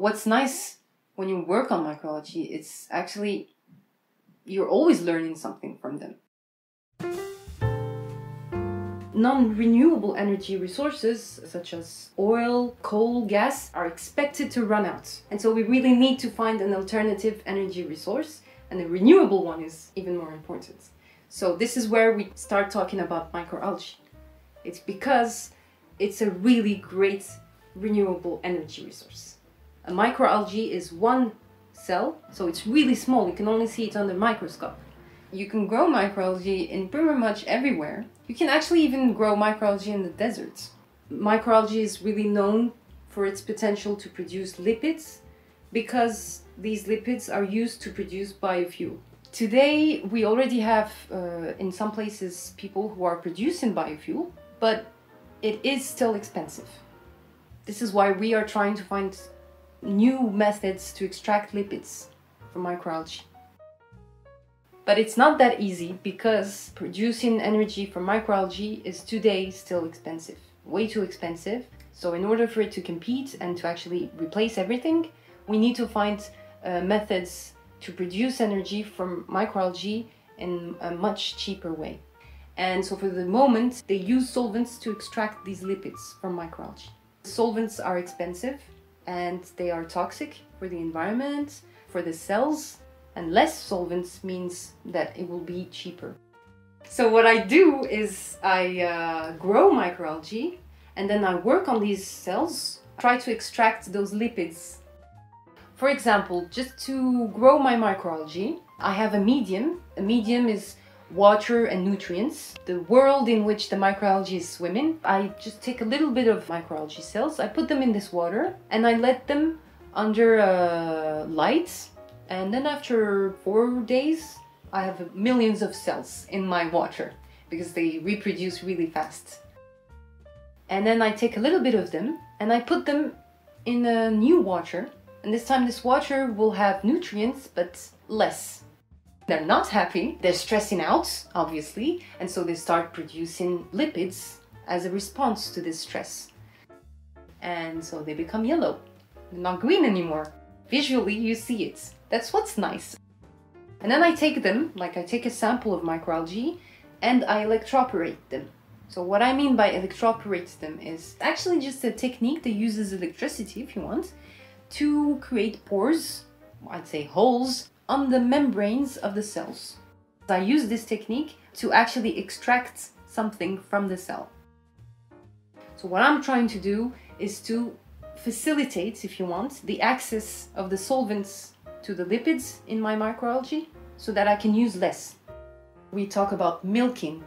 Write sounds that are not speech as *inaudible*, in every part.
what's nice when you work on microalgae, it's actually you're always learning something from them. Non renewable energy resources, such as oil, coal, gas, are expected to run out. And so we really need to find an alternative energy resource, and a renewable one is even more important. So, this is where we start talking about microalgae. It's because it's a really great renewable energy resource. A microalgae is one cell, so it's really small, you can only see it under microscope. You can grow microalgae in pretty much everywhere. You can actually even grow microalgae in the deserts. Microalgae is really known for its potential to produce lipids because these lipids are used to produce biofuel. Today, we already have uh, in some places people who are producing biofuel, but it is still expensive. This is why we are trying to find new methods to extract lipids from microalgae. But it's not that easy because producing energy from microalgae is today still expensive, way too expensive. So, in order for it to compete and to actually replace everything, we need to find uh, methods to produce energy from microalgae in a much cheaper way. And so, for the moment, they use solvents to extract these lipids from microalgae. Solvents are expensive and they are toxic for the environment, for the cells, and less solvents means that it will be cheaper. So what I do is I uh, grow microalgae and then I work on these cells, try to extract those lipids. For example, just to grow my microalgae, I have a medium. A medium is water and nutrients, the world in which the microalgae is swimming. I just take a little bit of microalgae cells, I put them in this water, and I let them under uh, light. And then after four days, I have millions of cells in my water because they reproduce really fast. And then I take a little bit of them and I put them in a new water. And this time, this water will have nutrients but less they're not happy, they're stressing out, obviously, and so they start producing lipids as a response to this stress. And so they become yellow, they're not green anymore. Visually, you see it. That's what's nice. And then I take them, like I take a sample of microalgae, and I electroporate them. So what I mean by electroporate them is actually just a technique that uses electricity, if you want, to create pores, I'd say holes, on the membranes of the cells. I use this technique to actually extract something from the cell. So what I'm trying to do is to facilitate, if you want, the access of the solvents to the lipids in my microalgae so that I can use less. We talk about milking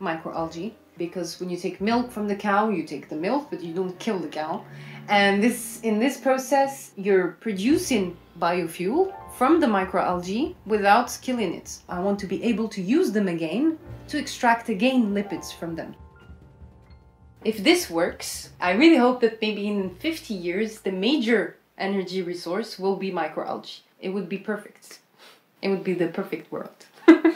microalgae because when you take milk from the cow, you take the milk, but you don't kill the cow. And this in this process, you're producing biofuel from the microalgae without killing it. I want to be able to use them again to extract again lipids from them. If this works, I really hope that maybe in 50 years the major energy resource will be microalgae. It would be perfect. It would be the perfect world. *laughs*